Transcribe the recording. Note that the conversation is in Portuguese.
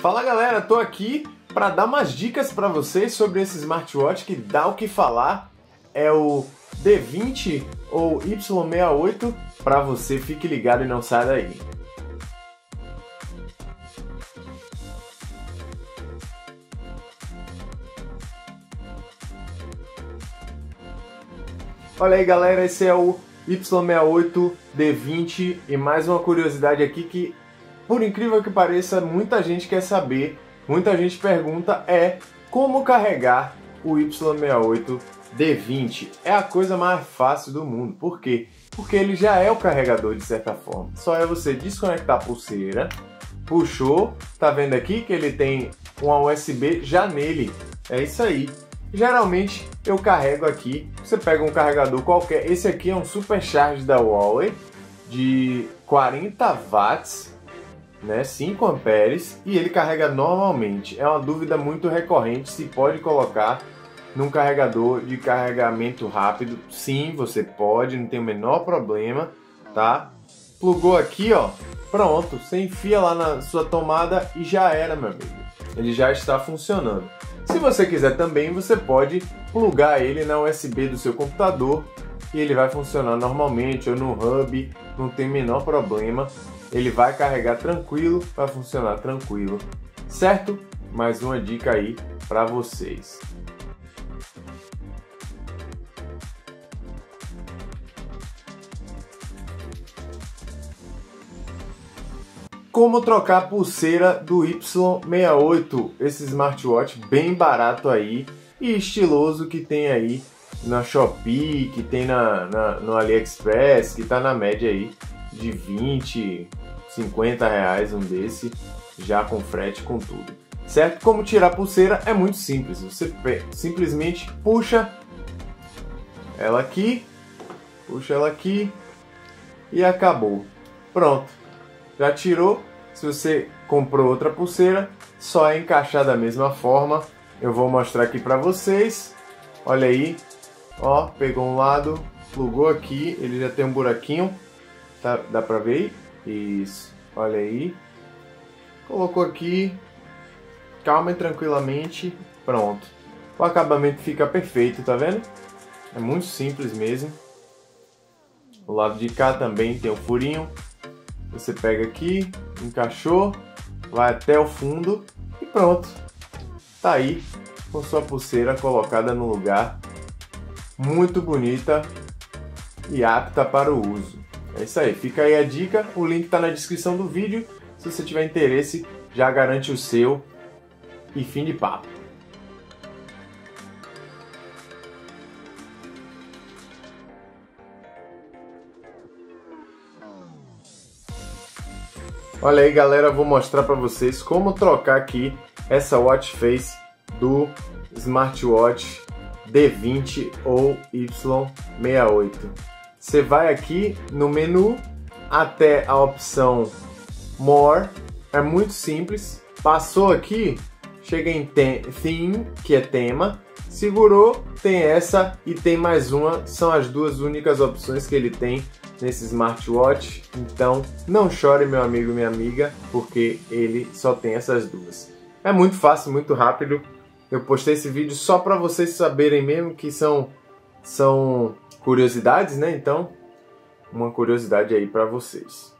Fala galera, tô aqui para dar umas dicas para vocês sobre esse smartwatch que dá o que falar. É o D20 ou Y68 para você, fique ligado e não saia daí. Olha aí galera, esse é o Y68 D20 e mais uma curiosidade aqui que por incrível que pareça, muita gente quer saber, muita gente pergunta é como carregar o Y68 D20. É a coisa mais fácil do mundo. Por quê? Porque ele já é o carregador de certa forma. Só é você desconectar a pulseira, puxou, tá vendo aqui que ele tem uma USB já nele. É isso aí. Geralmente eu carrego aqui, você pega um carregador qualquer. Esse aqui é um supercharge da Huawei de 40 watts né, 5 amperes e ele carrega normalmente. É uma dúvida muito recorrente se pode colocar num carregador de carregamento rápido. Sim, você pode, não tem o menor problema, tá? Plugou aqui, ó, pronto, você enfia lá na sua tomada e já era, meu amigo. Ele já está funcionando. Se você quiser também, você pode plugar ele na USB do seu computador e ele vai funcionar normalmente ou no hub, não tem menor problema ele vai carregar tranquilo, vai funcionar tranquilo, certo? Mais uma dica aí para vocês. Como trocar a pulseira do Y68, esse smartwatch bem barato aí e estiloso que tem aí na Shopee, que tem na, na, no AliExpress, que tá na média aí de 20, 50 reais um desse, já com frete com tudo. Certo? Como tirar a pulseira é muito simples. Você simplesmente puxa ela aqui, puxa ela aqui e acabou. Pronto. Já tirou. Se você comprou outra pulseira, só é encaixar da mesma forma. Eu vou mostrar aqui para vocês. Olha aí. Ó, pegou um lado, plugou aqui, ele já tem um buraquinho. Tá, dá pra ver aí? Isso. Olha aí. Colocou aqui. Calma e tranquilamente. Pronto. O acabamento fica perfeito, tá vendo? É muito simples mesmo. O lado de cá também tem um furinho. Você pega aqui, encaixou, vai até o fundo e pronto. Tá aí com sua pulseira colocada no lugar. Muito bonita e apta para o uso. É isso aí, fica aí a dica, o link está na descrição do vídeo. Se você tiver interesse, já garante o seu e fim de papo. Olha aí galera, vou mostrar para vocês como trocar aqui essa watch face do smartwatch D20 ou Y68. Você vai aqui no menu até a opção More, é muito simples. Passou aqui, chega em Theme, que é tema, segurou, tem essa e tem mais uma, são as duas únicas opções que ele tem nesse smartwatch. Então, não chore, meu amigo e minha amiga, porque ele só tem essas duas. É muito fácil, muito rápido. Eu postei esse vídeo só para vocês saberem mesmo que são são curiosidades, né? Então, uma curiosidade aí para vocês.